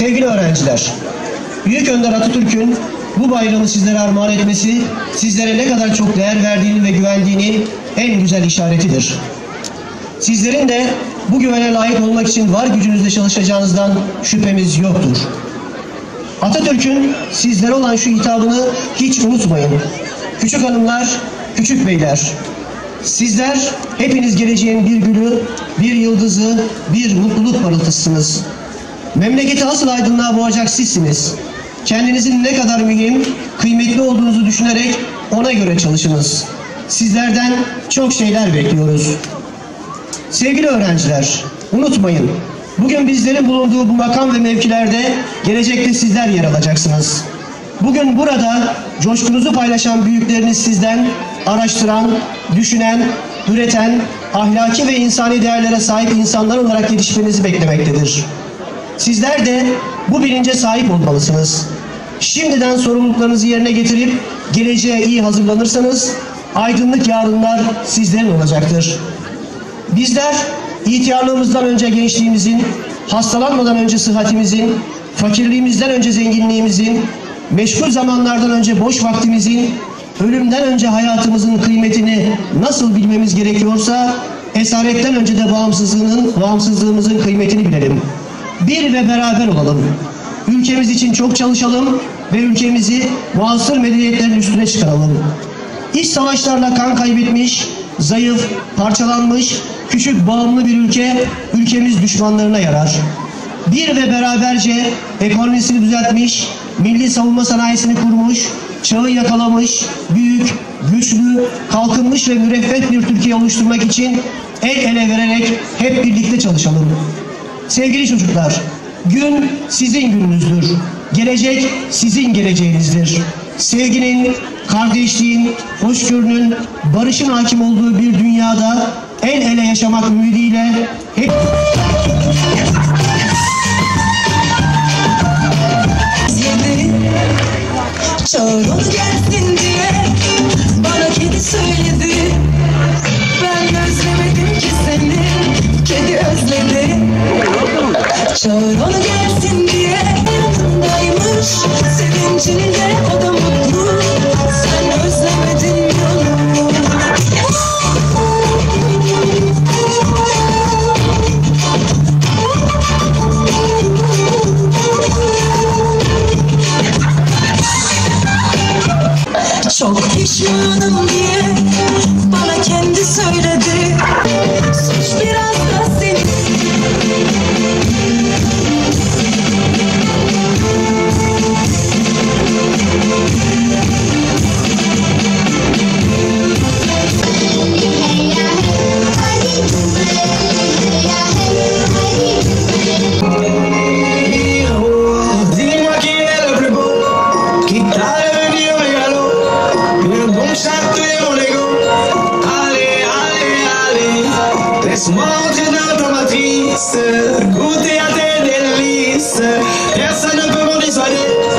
Sevgili öğrenciler, Büyük Önder Atatürk'ün bu bayramı sizlere armağan etmesi, sizlere ne kadar çok değer verdiğini ve güvendiğinin en güzel işaretidir. Sizlerin de bu güvene layık olmak için var gücünüzle çalışacağınızdan şüphemiz yoktur. Atatürk'ün sizlere olan şu hitabını hiç unutmayın. Küçük hanımlar, küçük beyler, sizler hepiniz geleceğin bir gülü, bir yıldızı, bir mutluluk parıltısınız. Memleketi asıl aydınlığa boğacak sizsiniz. Kendinizin ne kadar mühim, kıymetli olduğunuzu düşünerek ona göre çalışınız. Sizlerden çok şeyler bekliyoruz. Sevgili öğrenciler, unutmayın. Bugün bizlerin bulunduğu bu makam ve mevkilerde gelecekte sizler yer alacaksınız. Bugün burada coşkunuzu paylaşan büyükleriniz sizden araştıran, düşünen, üreten, ahlaki ve insani değerlere sahip insanlar olarak yetişmenizi beklemektedir. Sizler de bu bilince sahip olmalısınız. Şimdiden sorumluluklarınızı yerine getirip geleceğe iyi hazırlanırsanız aydınlık yarınlar sizlerin olacaktır. Bizler ihtiyarlığımızdan önce gençliğimizin, hastalanmadan önce sıhhatimizin, fakirliğimizden önce zenginliğimizin, meşgul zamanlardan önce boş vaktimizin, ölümden önce hayatımızın kıymetini nasıl bilmemiz gerekiyorsa, esaretten önce de bağımsızlığının, bağımsızlığımızın kıymetini bilelim. Bir ve beraber olalım. Ülkemiz için çok çalışalım ve ülkemizi muasır medeniyetlerin üstüne çıkaralım. İç savaşlarla kan kaybetmiş, zayıf, parçalanmış, küçük bağımlı bir ülke ülkemiz düşmanlarına yarar. Bir ve beraberce ekonomisini düzeltmiş, milli savunma sanayisini kurmuş, çağı yakalamış, büyük, güçlü, kalkınmış ve müreffeh bir Türkiye oluşturmak için el ele vererek hep birlikte çalışalım. Sevgili çocuklar, gün sizin gününüzdür. Gelecek sizin geleceğinizdir. Sevginin, kardeşliğin, hoşgörünün, barışın hakim olduğu bir dünyada el ele yaşamak ümidiyle hep... Çağır onu gelsin diye Chorona laisse-moi entrer dans ta matrice, goûter à tes délices, personne ne peut m'en dissuader.